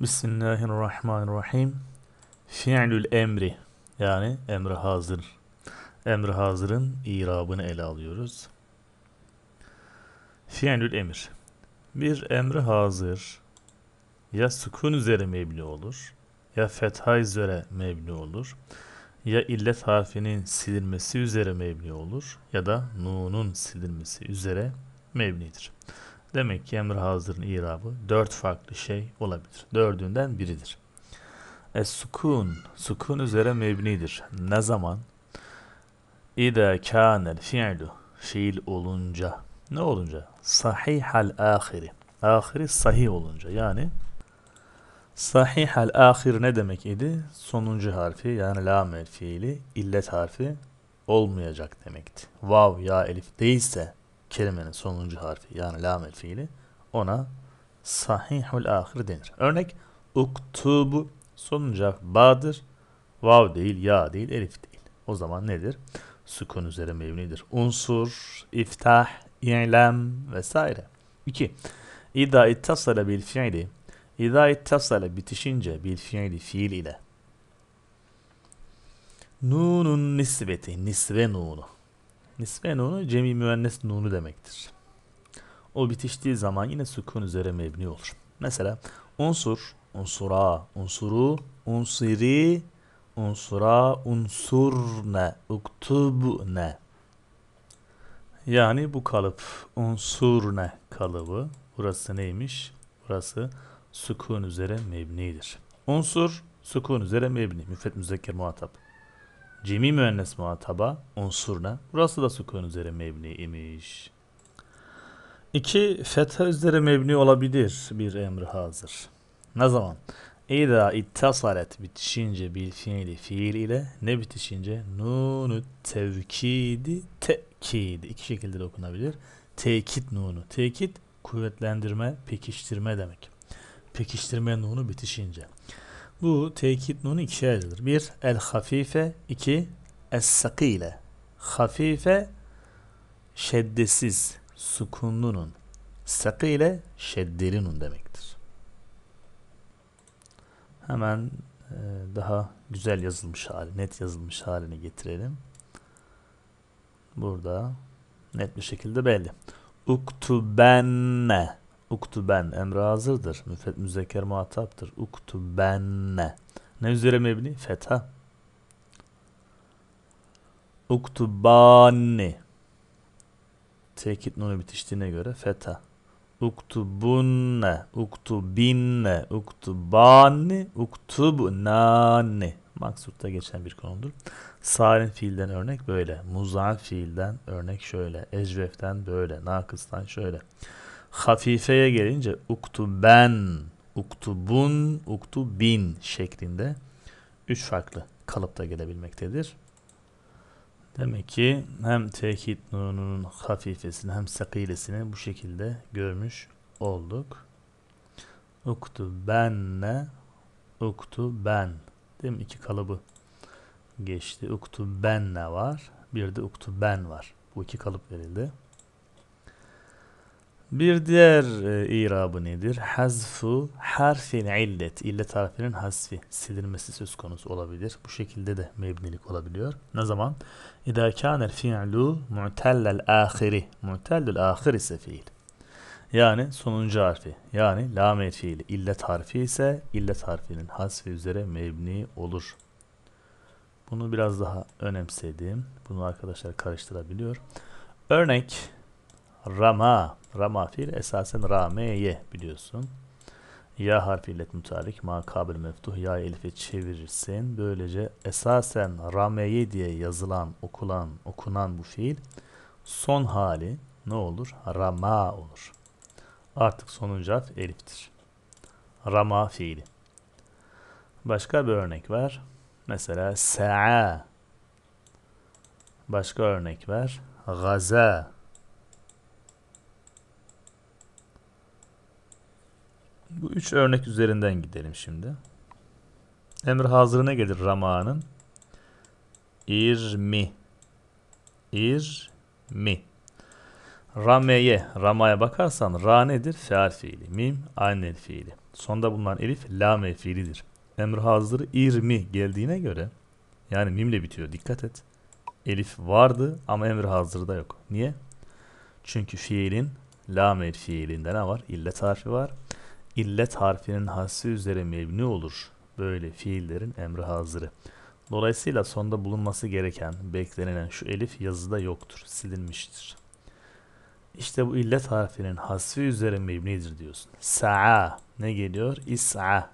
Bismillahirrahmanirrahim. Fi'lül emri yani emri hazır. Emri hazırın irabını ele alıyoruz. Fi'lül emir. Bir emri hazır ya sükun üzere mebni olur ya fetha üzere mebni olur ya illet harfinin silinmesi üzere mebni olur ya da nunun silinmesi üzere mebnidir. Demek ki emr hazırın irabı dört farklı şey olabilir. Dördünden biridir. Es sukun, sukun üzere mebnidir. Ne zaman? İda kânel fi'lu, fiil olunca. Ne olunca? Sahihal ahiri. Ahiri sahih olunca yani Sahihal ahir ne demek idi? Sonuncu harfi yani lamel fiili illet harfi olmayacak demekti. Vav ya elif değilse kelimenin sonuncu harfi yani lamel fiili ona sahihul ahir denir. Örnek uktubu sonuncu harf ba'dır. Vav değil, ya değil, elif değil. O zaman nedir? Sukun üzere mevnidir. Unsur, iftah, i'lem vesaire. 2. İda ittasala bil fiili İza ittasale bitişince bil fiili fiil ile Nunun nisbeti, nisve nunu. Nisve nunu cemi müennes nunu demektir. O bitiştiği zaman yine sükun üzere mebni olur. Mesela unsur, unsura, unsuru, unsiri, unsura, unsurne, uktubne. Yani bu kalıp unsurne kalıbı. Burası neymiş? Burası sükun üzere mebnidir. Unsur sükun üzere mebni. Müfret müzekker muhatap. Cemi müennes muhataba unsurna. Burası da sükun üzere mebni imiş. İki, fetha üzere mebni olabilir bir emri hazır. Ne zaman? İza ittasalet bitişince bil fiili fiil ile ne bitişince? Nunu tevkidi tekidi. İki şekilde de okunabilir. Tekit nunu. Tekit kuvvetlendirme, pekiştirme demek pekiştirme nunu bitişince. Bu tekit nunu ikiye ayrılır. Bir el hafife, iki es sakile. Hafife şeddesiz, sukunlu nun. Sakile şeddeli nun demektir. Hemen e, daha güzel yazılmış hali, net yazılmış halini getirelim. Burada net bir şekilde belli. Uktubenne Uktuben emre hazırdır. Müfet müzekker muhataptır. Uktubenne. Ne üzere mebni? Fetha. Uktubani. Tekit nunu bitiştiğine göre fetha. Uktubunne, uktubinne, uktubani, uktubnani. Maksutta geçen bir konudur. Sarin fiilden örnek böyle. Muzaf fiilden örnek şöyle. Ecveften böyle. Nakıstan şöyle. Hafifeye gelince uktuben, uktubun, uktubin şeklinde üç farklı kalıpta gelebilmektedir. Demek ki hem tekit nununun hafifesini hem sakilesini bu şekilde görmüş olduk. Uktubenne, uktuben. Değil mi? İki kalıbı geçti. Uktubenne var. Bir de uktuben var. Bu iki kalıp verildi. Bir diğer e, irabı nedir? Hazfu harfin illet. İllet harfinin hasfi, silinmesi söz konusu olabilir. Bu şekilde de mebnilik olabiliyor. Ne zaman? İdâ kânel fi'lu mu'tellel âhiri. Mu'tellel âhir ise fiil. Yani sonuncu harfi. Yani lamet fiili. İllet harfi ise illet harfinin hasfi üzere mebni olur. Bunu biraz daha önemsedim. Bunu arkadaşlar karıştırabiliyor. Örnek Rama. Rama fiil esasen rameye biliyorsun. Ya harfiyle mutarik ma kabil meftuh ya elife çevirirsin. Böylece esasen rameye diye yazılan, okulan, okunan bu fiil son hali ne olur? Rama olur. Artık sonuncu harf eliftir. Rama fiili. Başka bir örnek var. Mesela sa'a. Başka örnek var. Gaza. Bu üç örnek üzerinden gidelim şimdi. Emir hazırına gelir Rama'nın. İrmi. İrmi. Rameye, Rama'ya bakarsan Ra nedir? Feal fiili. Mim, aynel fiili. Sonda bulunan elif la fiilidir. Emr hazır irmi geldiğine göre yani mimle bitiyor dikkat et. Elif vardı ama emr hazırda yok. Niye? Çünkü fiilin la fiilinde ne var? İllet harfi var. İllet harfinin hassi üzere mebni olur. Böyle fiillerin emri hazırı. Dolayısıyla sonda bulunması gereken, beklenilen şu elif yazıda yoktur, silinmiştir. İşte bu illet harfinin hasfi üzere mebnidir diyorsun. Sa'a ne geliyor? İs'a.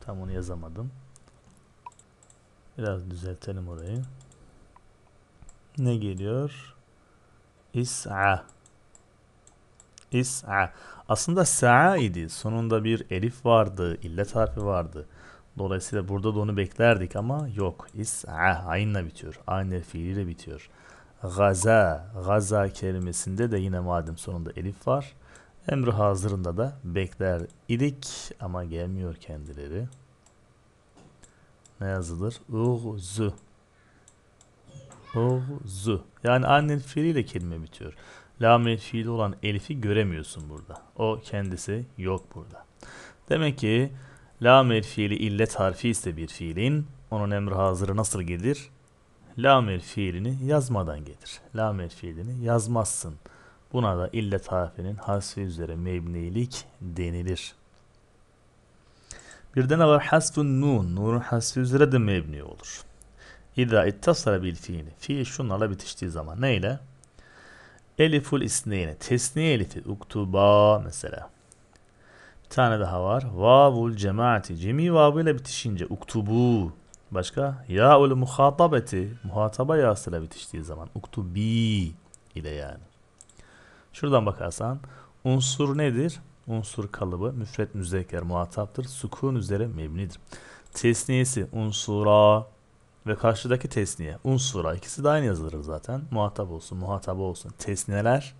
Tam onu yazamadım. Biraz düzeltelim orayı. Ne geliyor? İs'a. İs'a. Aslında sa'a idi. Sonunda bir elif vardı, illet harfi vardı. Dolayısıyla burada da onu beklerdik ama yok. İs'a aynla bitiyor. Aynı fiiliyle bitiyor. Gaza, gaza kelimesinde de yine madem sonunda elif var. Emri hazırında da bekler idik ama gelmiyor kendileri. Ne yazılır? Uğzu. Uğzu. Yani annen fiiliyle kelime bitiyor. Lamel fiili olan elifi göremiyorsun burada. O kendisi yok burada. Demek ki lamel fiili illet harfi ise bir fiilin onun emri hazırı nasıl gelir? Lamel fiilini yazmadan gelir. Lamel fiilini yazmazsın. Buna da illet harfinin hasfi üzere mebnilik denilir. Bir de ne var? Hasfun nun. Nunun hasfi üzere de mebni olur. İza ittasara bil fiili. Fiil şunlarla bitiştiği zaman neyle? Eliful isneyni. Tesniye elifi. Uktuba mesela. Bir tane daha var. Vavul cemaati. Cemi vavıyla bitişince. Uktubu. Başka? Ya'ul muhatabeti. Muhataba yasıyla bitiştiği zaman. Uktubi ile yani. Şuradan bakarsan. Unsur nedir? Unsur kalıbı. Müfret müzekker muhataptır. Sukun üzere mebnidir. Tesniyesi unsura ve karşıdaki tesniye unsura ikisi de aynı yazılır zaten. Muhatap olsun, muhataba olsun. Tesniyeler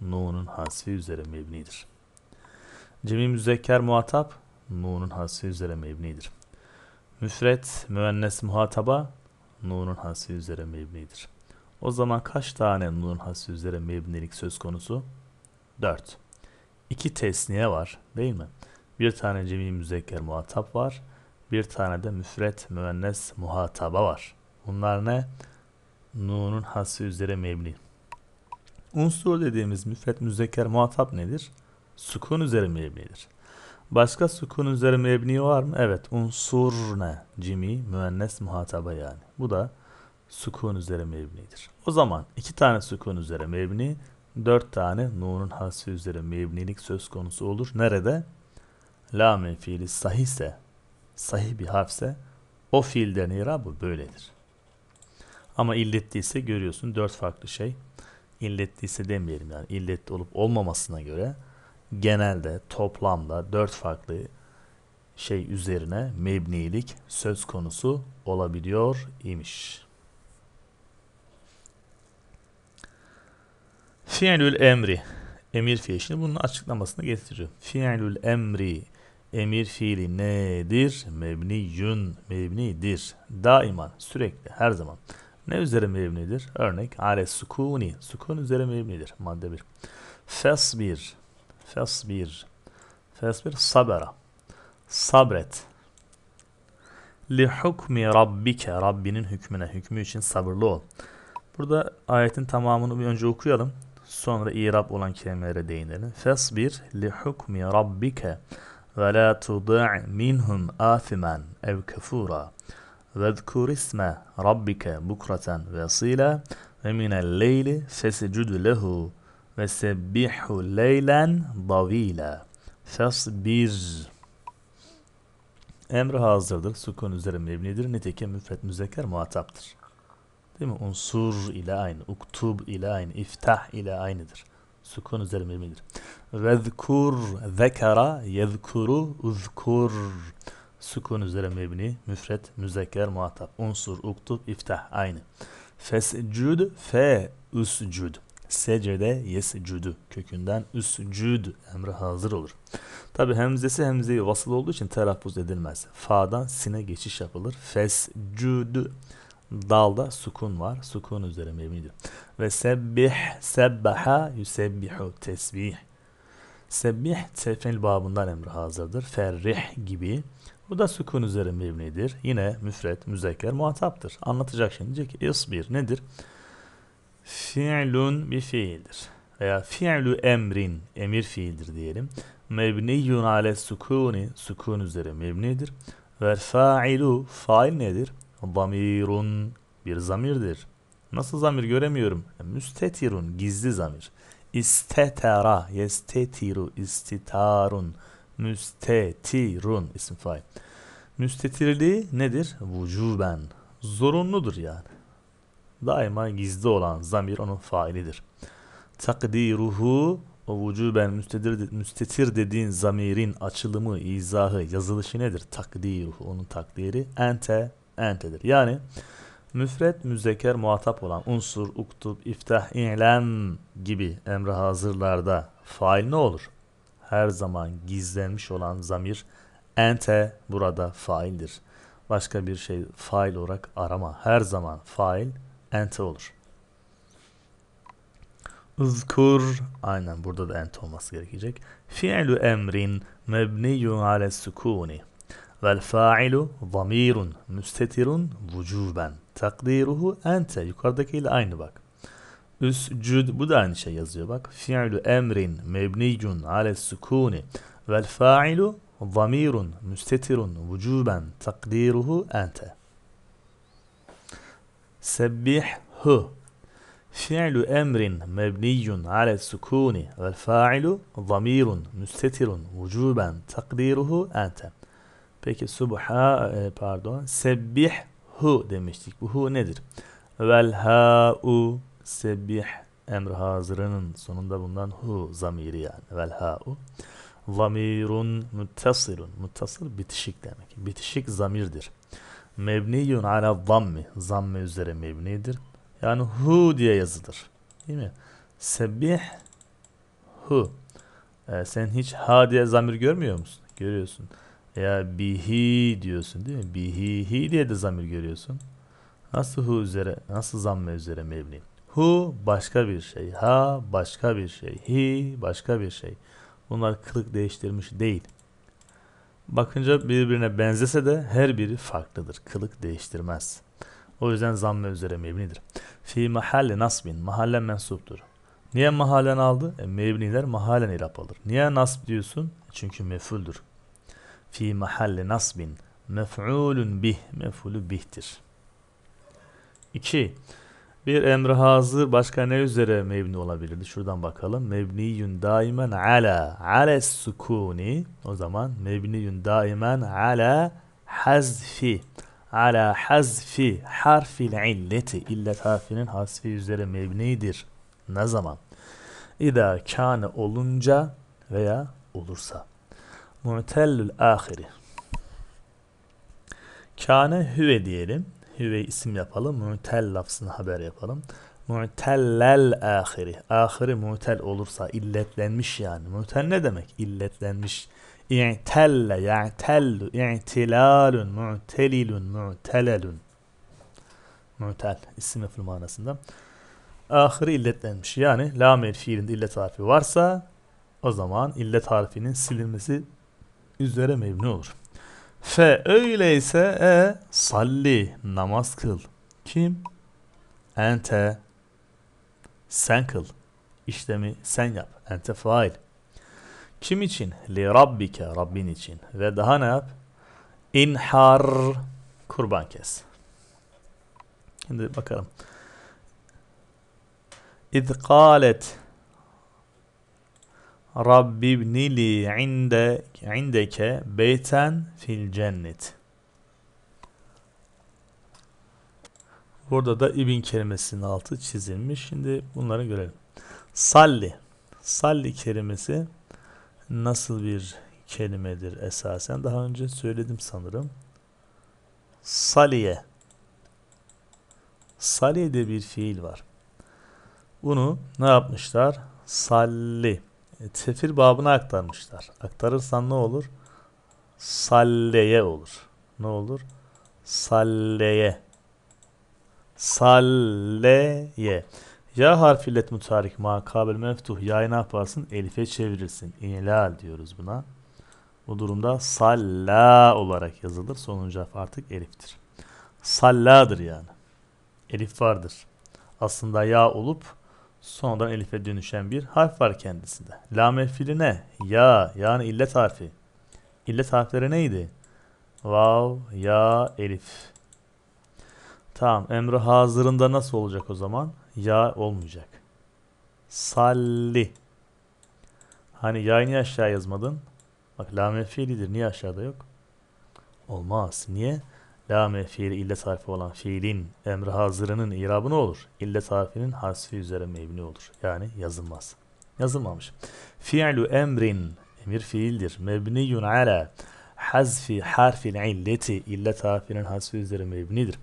nunun hasfi üzere mebnidir. Cemi müzekker muhatap nunun hasfi üzere mebnidir. Müfret müennes muhataba nunun hasfi üzere mebnidir. O zaman kaç tane nunun hasfi üzere mebnilik söz konusu? 4. İki tesniye var değil mi? Bir tane cemi müzekker muhatap var. Bir tane de müfret müennes muhataba var. Bunlar ne? Nun'un hassi üzere mebni. Unsur dediğimiz müfret müzekker muhatap nedir? Sukun üzere mebnidir. Başka sukun üzere mebni var mı? Evet. Unsur ne? Cimi, müennes muhataba yani. Bu da sukun üzere mebnidir. O zaman iki tane sukun üzere mebni, dört tane nunun hasfi üzere mebnilik söz konusu olur. Nerede? La fiili sahihse sahih bir harfse o fiilden irabı böyledir. Ama illetliyse görüyorsun dört farklı şey. İlletliyse demeyelim yani illetli olup olmamasına göre genelde toplamda dört farklı şey üzerine mebnilik söz konusu olabiliyor imiş. Fiilül emri emir fiili. Bunun açıklamasını getiriyor. Fiilül emri emir fiili nedir? Mebniyün, mebnidir. Daiman, sürekli, her zaman. Ne üzere mebnidir? Örnek, ale sukuni, sukun üzere mebnidir. Madde 1. Fesbir, fesbir, fesbir, sabera, sabret. Li hukmi rabbike, Rabbinin hükmüne, hükmü için sabırlı ol. Burada ayetin tamamını bir önce okuyalım. Sonra irab olan kelimelere değinelim. Fesbir li hukmi rabbike ولا تضع منهم آثما أو كفورا واذكر اسم ربك بكرة وصيلا ومن الليل فاسجد له وسبحه ليلا طويلا Fasbir Emri hazırdır. Sukun üzere mebnidir. Nitekim müfret müzekker muhataptır. Değil mi? Unsur ile aynı. Uktub ile aynı. iftah ile aynıdır. Sukun üzere mebnidir. Vezkur zekara yezkuru uzkur. Sukun üzere mebni, müfret, müzekker, muhatap. Unsur, uktub, iftah aynı. Fescud fe uscud. Secde yescudu kökünden üscud emri hazır olur. Tabi hemzesi hemzeyi vasıl olduğu için telaffuz edilmez. Fa'dan sine geçiş yapılır. Fescud Dalda sukun var. Sukun üzere mebnidir. Ve sebbih sebbaha yusebbihu tesbih. Sebbih tefil babından emri hazırdır. Ferrih gibi. Bu da sükun üzeri mebnidir. Yine müfret, müzekker, muhataptır. Anlatacak şimdi. Diyecek ki isbir nedir? Fi'lun bir fiildir. Veya fi'lu emrin, emir fiildir diyelim. Mebniyyun ale sukuni, sukun üzeri mebnidir. Ve fa'ilu, fail nedir? Zamirun, bir zamirdir. Nasıl zamir göremiyorum? Müstetirun, gizli zamir. İstetera, yestetiru, istitarun, müstetirun isim fail. Müstetirliği nedir? Vücuben. Zorunludur yani. Daima gizli olan zamir onun failidir. Takdiruhu o vücuben müstetir, müstetir dediğin zamirin açılımı, izahı, yazılışı nedir? Takdiruhu onun takdiri ente, entedir. Yani müfret, müzeker, muhatap olan unsur, uktub, iftah, i'lem gibi emre hazırlarda fail ne olur? Her zaman gizlenmiş olan zamir ente burada faildir. Başka bir şey fail olarak arama. Her zaman fail ente olur. Uzkur aynen burada da ente olması gerekecek. Fi'lu emrin mebniyun ale sukuni Vel fa'ilu zamirun müstetirun vücuben. Takdiruhu ente. Yukarıdakiyle aynı bak. Üscud bu da aynı şey yazıyor bak. Fi'lu emrin mebniyun ale sukuni. Vel fa'ilu zamirun müstetirun vücuben. Takdiruhu ente. Sebbihhu. Fi'lu emrin mebniyun ale sukuni. Vel fa'ilu zamirun müstetirun vücuben. Takdiruhu ente. Peki subha e, pardon sebbih hu demiştik. Bu hu nedir? Vel ha'u sebbih emr hazırının sonunda bundan hu zamiri yani. Vel ha'u zamirun muttasirun. Muttasir bitişik demek. Bitişik zamirdir. Mebniyun ala zammi. Zamme üzere mebnidir. Yani hu diye yazılır. Değil mi? Sebbih hu. Ee, sen hiç ha diye zamir görmüyor musun? Görüyorsun. Ya bihi diyorsun değil mi? Bihi hi diye de zamir görüyorsun. Nasıl hu üzere, nasıl zamme üzere mebni? Hu başka bir şey, ha başka bir şey, hi başka bir şey. Bunlar kılık değiştirmiş değil. Bakınca birbirine benzese de her biri farklıdır. Kılık değiştirmez. O yüzden zamme üzere mebnidir. Fi mahalle nasbin, mahalle mensuptur. Niye mahallen aldı? E, mebniler mahallen irap alır. Niye nasb diyorsun? Çünkü mefuldür fi mahalli nasbin mef'ulun bih mef'ulü bihtir. 2. Bir emri hazır başka ne üzere mebni olabilirdi? Şuradan bakalım. Mebniyun daimen ala ala sukuni. O zaman mebniyun daimen ala hazfi ala hazfi harfil illeti illet harfinin hasfi üzere mebnidir. Ne zaman? İda kâne olunca veya olursa. Mu'tellül ahiri. Kâne hüve diyelim. Hüve isim yapalım. Mu'tel lafzını haber yapalım. Mu'tellel ahiri. Ahiri mu'tel olursa illetlenmiş yani. Mu'tel ne demek? İlletlenmiş. İ'telle, ya'tellu, i'tilalun, mu'telilun, mu'telelun. Mu'tel isim yapıl manasında. Ahiri illetlenmiş. Yani lamel fiilinde illet harfi varsa o zaman illet harfinin silinmesi üzere mebni olur. Fe öyleyse e salli namaz kıl. Kim? Ente sen kıl. İşlemi sen yap. Ente fail. Kim için? Li rabbike Rabbin için. Ve daha ne yap? İnhar kurban kes. Şimdi bakalım. İz kalet Rabbi ibnili inde indeke beyten fil cennet. Burada da ibn kelimesinin altı çizilmiş. Şimdi bunları görelim. Salli. Salli kelimesi nasıl bir kelimedir esasen? Daha önce söyledim sanırım. Saliye. Saliye'de bir fiil var. Bunu ne yapmışlar? Salli tefir babına aktarmışlar. Aktarırsan ne olur? Salleye olur. Ne olur? Salleye. Salleye. Ya harfi illet mutarik ma kabil meftuh. Ya'yı ne yaparsın? Elife çevirirsin. İlal diyoruz buna. Bu durumda salla olarak yazılır. Sonuncu harf artık eliftir. Salladır yani. Elif vardır. Aslında ya olup sonradan elife dönüşen bir harf var kendisinde. La mefili ne? Ya yani illet harfi. İllet harfleri neydi? Vav, ya, elif. Tamam. Emri hazırında nasıl olacak o zaman? Ya olmayacak. Salli. Hani ya'yı niye aşağı yazmadın? Bak la mefilidir. Niye aşağıda yok? Olmaz. Niye? La mefili illet harfi olan fiilin emri hazırının irabı ne olur? İllet harfinin hasfi üzere mebni olur. Yani yazılmaz. Yazılmamış. Fi'lu emrin emir fiildir. Mebniyun ala hazfi harfil illeti illet harfinin hasfi üzere mebnidir.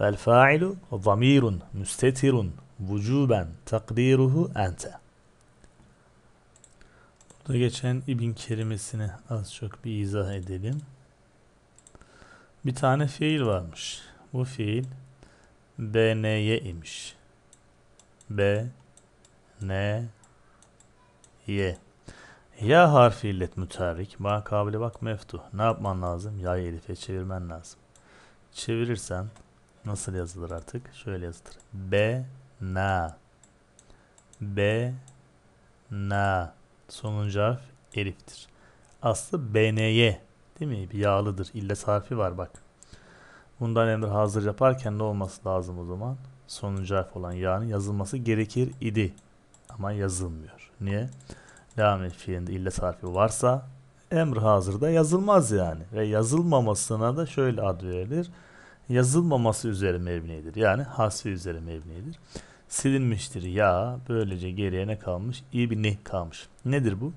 Vel fa'ilu zamirun müstetirun vücuben takdiruhu ente. Burada geçen ibn kelimesini az çok bir izah edelim. Bir tane fiil varmış. Bu fiil BNY imiş. B N Y Ya harfi illet müterrik. Ma bak meftuh. Ne yapman lazım? Ya elife çevirmen lazım. Çevirirsen nasıl yazılır artık? Şöyle yazılır. B na B na sonuncu harf eliftir. Aslı BNY değil mi? Bir yağlıdır. İllet harfi var bak. Bundan emir hazır yaparken ne olması lazım o zaman? Sonuncu harf olan yağın yazılması gerekir idi. Ama yazılmıyor. Niye? Et fiilinde illet harfi varsa emr hazırda yazılmaz yani. Ve yazılmamasına da şöyle ad verilir. Yazılmaması üzere mebnidir. Yani hasfi üzere mebnidir. Silinmiştir ya. Böylece geriye ne kalmış? İbni kalmış. Nedir bu?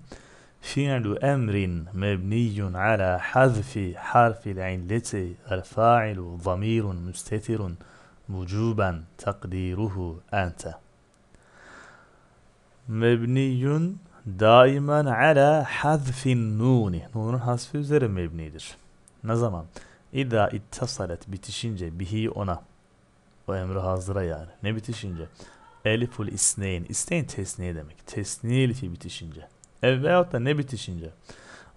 Fi'lu emrin mebniyun ala hazfi harfil illeti el fa'ilu zamirun müstetirun vücuben takdiruhu ente. Mebniyun daimen ala hazfin nuni. Nunun hasfi üzere mebnidir. Ne zaman? İza ittasalet bitişince bihi ona. O emri hazıra yani. Ne bitişince? Eliful isneyn. İsneyn tesniye demek. Tesniye elifi bitişince. Ev veyahut da ne bitişince?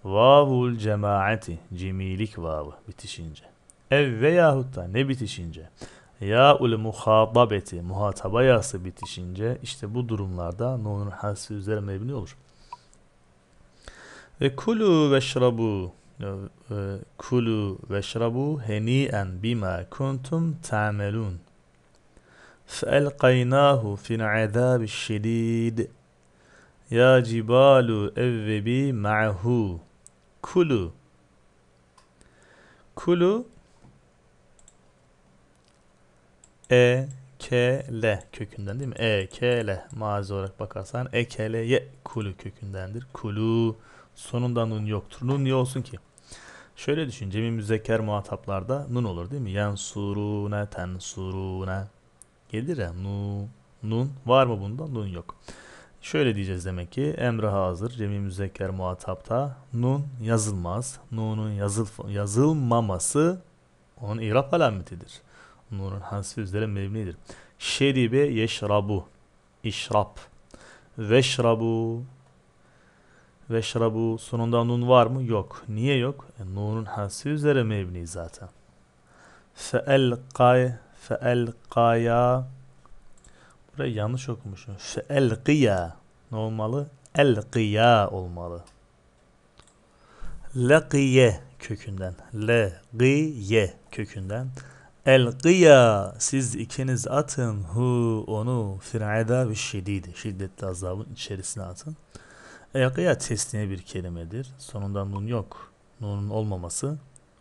Vavul cemaati. Cimilik vavı bitişince. Ev veyahut da ne bitişince? Ya'ul muhatabeti. Muhataba yası bitişince işte bu durumlarda nunun hasfi üzere mebni olur. Ve kulu ve şrabu kulu ve şrabu heni'en bima kuntum ta'melun. فألقيناه في العذاب الشديد ya cibalu evvebi ma'hu. Kulu. Kulu E K L kökünden değil mi? E K L mazi olarak bakarsan E K L ye kulu kökündendir. Kulu sonunda nun yoktur. Nun niye olsun ki? Şöyle düşün. Cemi müzekker muhataplarda nun olur değil mi? Yansurune tensurune. Gelir ya nu. Nun var mı bunda? Nun yok. Şöyle diyeceğiz demek ki emre hazır cemi müzekker muhatapta nun yazılmaz. Nunun yazıl, yazılmaması onun irap alametidir. Nunun hasfi üzere mebnidir. Şeribe yeşrabu. İşrap. Veşrabu. Veşrabu. Sonunda nun var mı? Yok. Niye yok? E, nunun hasfi üzere mebni zaten. Feelqay. Feelqaya. Burayı yanlış okumuşum. Feelqiya. Ne olmalı? Elqiya olmalı. Laqiye kökünden. Leqiye kökünden. Elqiya siz ikiniz atın hu onu fir'ada bir şididi şiddetli azabın içerisine atın. Elqiya tesniye bir kelimedir. Sonunda nun yok. Nunun olmaması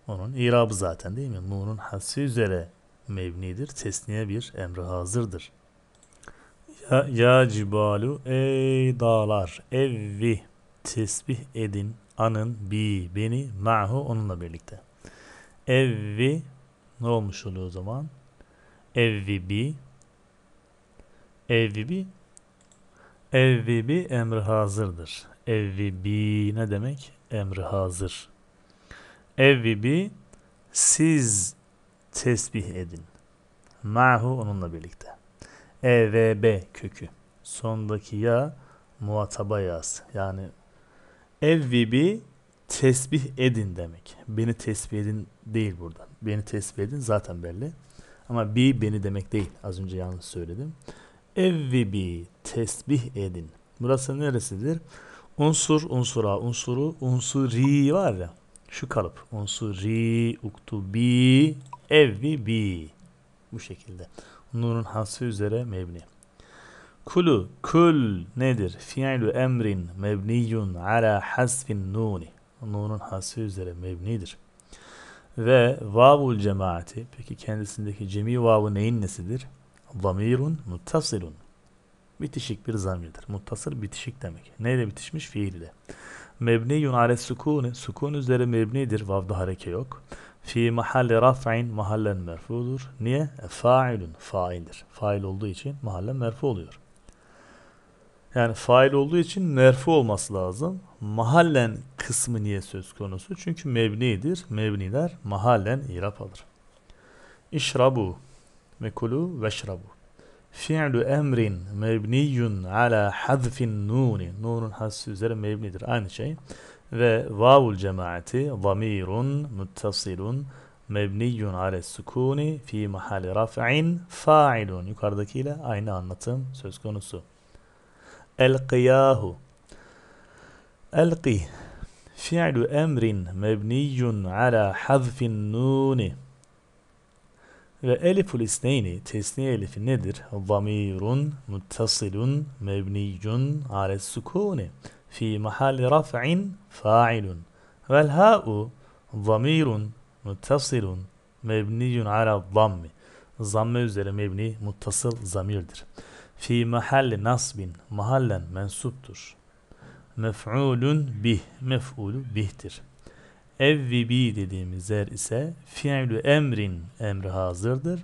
onun irabı zaten değil mi? Nunun hasfi üzere mevnidir. Tesniye bir emri hazırdır. Ya, ya cibalu ey dağlar evvi tesbih edin anın bi beni ma'hu onunla birlikte. Evvi ne olmuş oluyor o zaman? Evvi bi evvi bi evvi bi emri hazırdır. Evvi bi ne demek? Emri hazır. Evvi bi siz tesbih edin. Ma'hu onunla birlikte. E ve B kökü. Sondaki ya muhataba yaz. Yani evvibi tesbih edin demek. Beni tesbih edin değil burada. Beni tesbih edin zaten belli. Ama bi beni demek değil. Az önce yanlış söyledim. Evvibi tesbih edin. Burası neresidir? Unsur, unsura, unsuru, unsuri var ya. Şu kalıp. Unsuri, uktubi, evvi, bi. Bu şekilde. Nurun hasfı üzere mebni. Kulu, kul nedir? Fi'lu emrin mebniyun ala hasfin nuni. Nunun hasfı üzere mebnidir. Ve vavul cemaati. Peki kendisindeki cemi vavu neyin nesidir? Zamirun muttasilun. Bitişik bir zamirdir. Muttasıl bitişik demek. Neyle bitişmiş? Fiil ile. Mebniyun ale sukuni. Sukun üzere mebnidir. Vavda hareke yok. Fi mahalli raf'in mahallen merfudur. Niye? E, failun. Faildir. Fail olduğu için mahallen merfu oluyor. Yani fail olduğu için merfu olması lazım. Mahallen kısmı niye söz konusu? Çünkü mebnidir. Mebniler mahallen irap alır. İşrabu ve kulu veşrabu. Fi'lu emrin mebniyun ala hadfin nuni. Nunun hasfı üzere mebnidir. Aynı şey. Ve vavul cemaati zamirun muttasilun mebniyun ala sukuni fi mahalli raf'in fa'ilun. Yukarıdakiyle aynı anlatım söz konusu. Elqiyahu. Elqi. Fi'lu emrin mebniyun ala hadfin nuni. Ve eliful isneyni tesniye elifi nedir? Zamirun muttasilun mebniyun ala sukuni mahalli raf'in fa'ilun. Vel ha'u zamirun muttasilun mebniyun ala zammi. Zamme üzere mebni muttasıl zamirdir. Fi mahalli nasbin mahallen mensuptur. Mef'ulun bih mef'ulu bihtir. Evvi bi dediğimiz zer ise fiilü emrin emri hazırdır.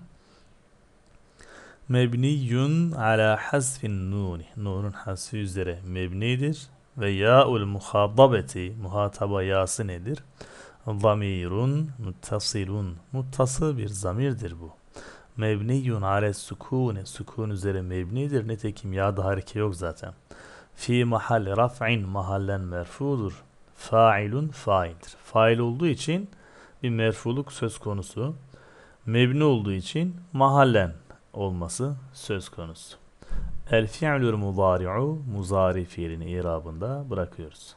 Mebniyun ala hasfin nuni. Nunun hasfi üzere mebnidir. Ve ya'ul muhatabeti muhataba yası nedir? Zamirun muttasilun. Muttasıl bir zamirdir bu. Mebniyun ale sukune. Sukun üzere mebnidir. Nitekim yağda hareke yok zaten. Fi mahalli raf'in mahallen merfudur failun faildir. Fail olduğu için bir merfuluk söz konusu. Mebni olduğu için mahallen olması söz konusu. El fi'lül muzari'u muzari fiilini irabında bırakıyoruz.